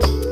you